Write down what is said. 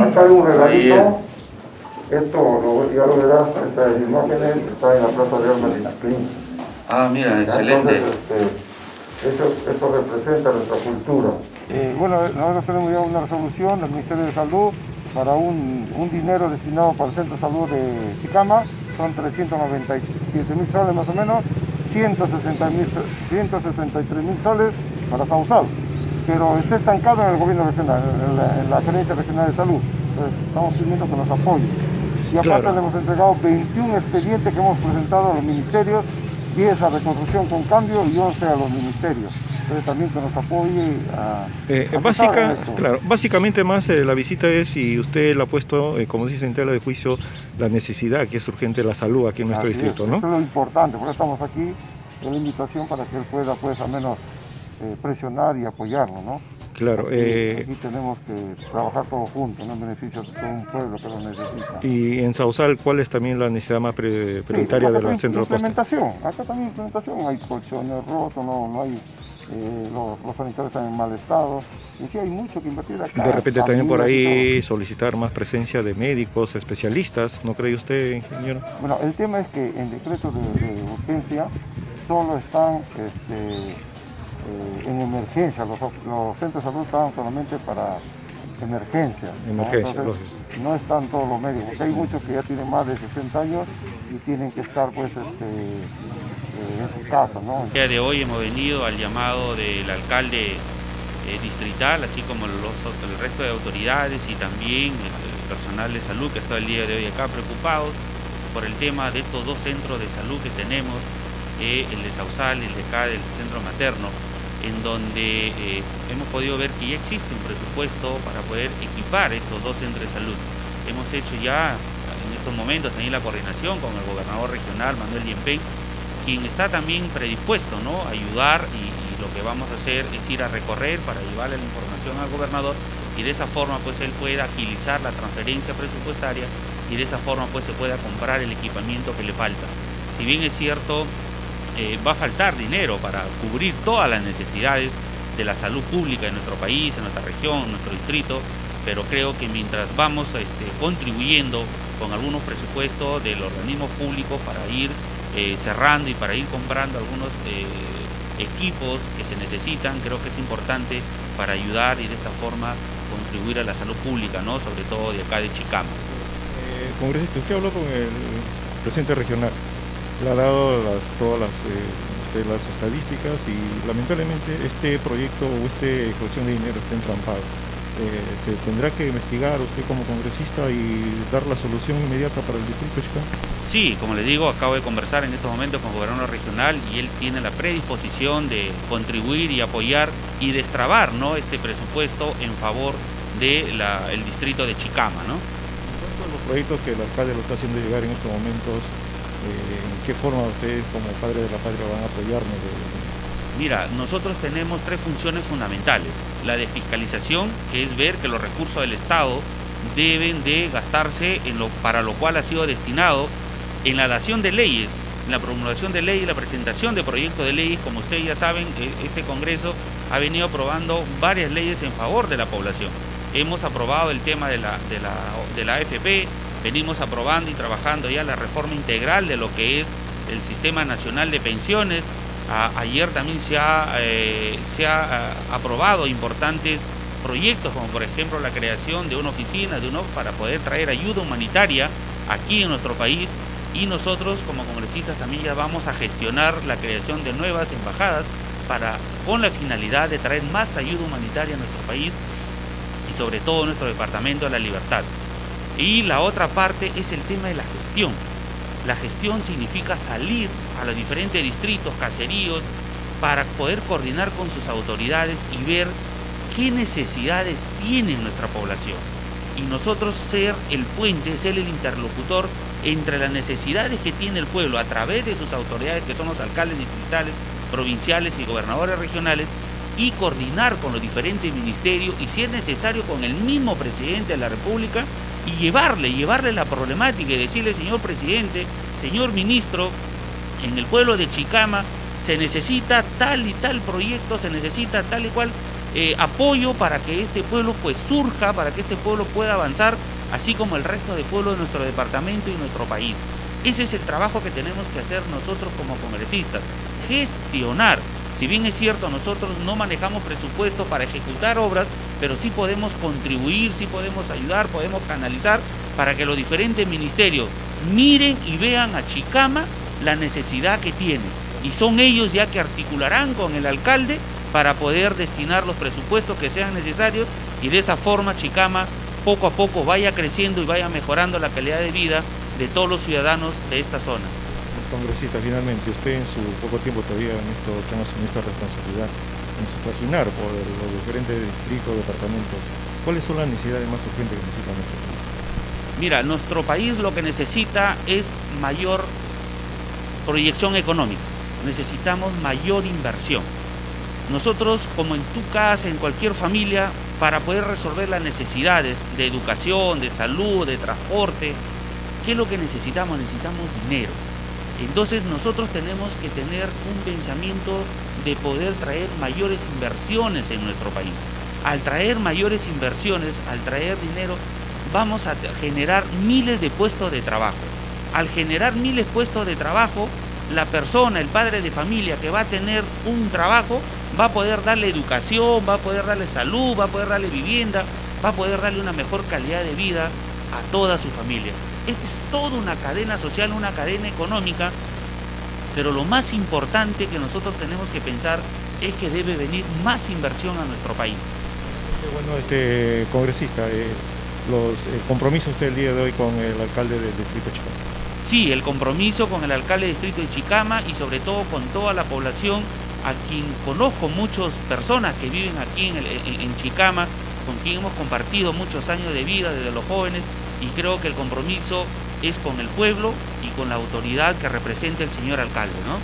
Acá hay un regalito. Esto lo, ya lo verás, estas imágenes está en la Plaza de Armas de Chaclín. Ah, mira, excelente. Este, eso, eso, representa nuestra cultura. Eh, bueno, nosotros tenemos ya una resolución del Ministerio de Salud para un, un dinero destinado para el Centro de Salud de Chicama, son 397 mil soles más o menos, 163 mil soles para Sausal, pero está estancado en el gobierno regional, en la, en la Gerencia Regional de Salud. Entonces, estamos pidiendo que nos apoyen. Y aparte le hemos entregado 21 expedientes que hemos presentado a los ministerios, 10 a Reconstrucción con Cambio y 11 a los ministerios. Entonces también que nos apoye a... Eh, básica, claro, básicamente más eh, la visita es si usted le ha puesto, eh, como dice en tela de juicio, la necesidad que es urgente la salud aquí en nuestro distrito, ¿no? Eso es lo importante, por eso estamos aquí, es la invitación para que él pueda pues al menos eh, presionar y apoyarnos, ¿no? Claro. Eh, aquí tenemos que trabajar todos juntos, ¿no? en beneficio de todo un pueblo que lo necesita. Y en Sausal, ¿cuál es también la necesidad más prioritaria sí, de la centro Implementación, acá también implementación, hay colchones rotos, no, no hay, eh, los, los, sanitarios están en mal estado, y sí hay mucho que invertir acá. De repente también por ahí solicitar más presencia de médicos, especialistas, ¿no cree usted, ingeniero? Bueno, el tema es que en decreto de, de urgencia solo están este, eh, en emergencia, los, los, centros de salud estaban solamente para emergencia. Emergencia, ¿no? no están todos los médicos, porque hay muchos que ya tienen más de 60 años y tienen que estar pues este, eh, en sus casas. ¿no? El día de hoy hemos venido al llamado del alcalde eh, distrital, así como los, el resto de autoridades y también el personal de salud que está el día de hoy acá preocupados por el tema de estos dos centros de salud que tenemos, eh, el de Sausal y el de acá del centro materno en donde eh, hemos podido ver que ya existe un presupuesto para poder equipar estos dos centros de salud. Hemos hecho ya en estos momentos también la coordinación con el gobernador regional Manuel Diempén, quien está también predispuesto ¿no? a ayudar y, lo que vamos a hacer es ir a recorrer para llevarle la información al gobernador y de esa forma pues él pueda agilizar la transferencia presupuestaria y de esa forma pues se pueda comprar el equipamiento que le falta. Si bien es cierto, eh, va a faltar dinero para cubrir todas las necesidades de la salud pública en nuestro país, en nuestra región, en nuestro distrito, pero creo que mientras vamos este, contribuyendo con algunos presupuestos del organismo público para ir eh, cerrando y para ir comprando algunos eh, equipos que se necesitan, creo que es importante para ayudar y de esta forma contribuir a la salud pública, ¿no? sobre todo de acá de Chicama. Eh, congresista, usted habló con el presidente regional dado las, todas las, eh, las, estadísticas y lamentablemente este proyecto o esta ejecución de dinero está entrampado. Eh, se tendrá que investigar usted como congresista y dar la solución inmediata para el distrito Chicán. Sí, como le digo, acabo de conversar en estos momentos con el gobernador regional y él tiene la predisposición de contribuir y apoyar y destrabar ¿no? este presupuesto en favor del de distrito de Chicama. ¿no? En los proyectos que el alcalde lo está haciendo llegar en estos momentos, ¿En qué forma ustedes como padres de la patria van a apoyarnos? Mira, nosotros tenemos tres funciones fundamentales. La de fiscalización, que es ver que los recursos del Estado deben de gastarse en lo, para lo cual ha sido destinado en la dación de leyes, en la promulgación de leyes, la presentación de proyectos de leyes. Como ustedes ya saben, e, este Congreso ha venido aprobando varias leyes en favor de la población. Hemos aprobado el tema de la, de de la AFP, venimos aprobando y trabajando ya la reforma integral de lo que es el Sistema Nacional de Pensiones. A, ayer también se ha, eh, se ha a, aprobado importantes proyectos, como por ejemplo la creación de una oficina de uno para poder traer ayuda humanitaria aquí en nuestro país y nosotros como congresistas también ya vamos a gestionar la creación de nuevas embajadas para con la finalidad de traer más ayuda humanitaria a nuestro país y sobre todo nuestro departamento de la libertad. Y la otra parte es el tema de la gestión. La gestión significa salir a los diferentes distritos, caseríos, para poder coordinar con sus autoridades y ver qué necesidades tiene nuestra población. Y nosotros ser el puente, ser el interlocutor entre las necesidades que tiene el pueblo a través de sus autoridades, que son los alcaldes distritales, provinciales y gobernadores regionales, y coordinar con los diferentes ministerios y si es necesario con el mismo presidente de la República y llevarle, llevarle la problemática y decirle, señor presidente, señor ministro, en el pueblo de Chicama se necesita tal y tal proyecto, se necesita tal y cual, eh, apoyo para que este pueblo pues surja, para que este pueblo pueda avanzar, así como el resto de pueblos de nuestro departamento y nuestro país. Ese es el trabajo que tenemos que hacer nosotros como congresistas, gestionar. Si bien es cierto, nosotros no manejamos presupuesto para ejecutar obras, pero sí podemos contribuir, sí podemos ayudar, podemos canalizar para que los diferentes ministerios miren y vean a Chicama la necesidad que tiene. Y son ellos ya que articularán con el alcalde para poder destinar los presupuestos que sean necesarios y de esa forma Chicama poco a poco vaya creciendo y vaya mejorando la calidad de vida de todos los ciudadanos de esta zona. Congresista, finalmente, usted en su poco tiempo todavía en esto esta responsabilidad, en su cocinar por los diferentes distritos, departamentos, ¿cuáles son las necesidades más urgentes que necesita nuestro país? Mira, nuestro país lo que necesita es mayor proyección económica, necesitamos mayor inversión. Nosotros, como en tu casa, en cualquier familia, para poder resolver las necesidades de educación, de salud, de transporte, ¿qué es lo que necesitamos? Necesitamos dinero. Entonces nosotros tenemos que tener un pensamiento de poder traer mayores inversiones en nuestro país. Al traer mayores inversiones, al traer dinero, vamos a generar miles de puestos de trabajo. Al generar miles de puestos de trabajo, la persona, el padre de familia que va a tener un trabajo, va a poder darle educación, va a poder darle salud, va a poder darle vivienda, va a poder darle una mejor calidad de vida a toda su familia. Esta es toda una cadena social, una cadena económica, pero lo más importante que nosotros tenemos que pensar es que debe venir más inversión a nuestro país. Bueno, este congresista, eh, los eh, compromisos usted el día de hoy con el alcalde del distrito de Chicama. Sí, el compromiso con el alcalde del distrito de Chicama y sobre todo con toda la población a quien conozco muchas personas que viven aquí en, en Chicama, con quien hemos compartido muchos años de vida desde los jóvenes y creo que el compromiso es con el pueblo y con la autoridad que representa el señor alcalde, ¿no?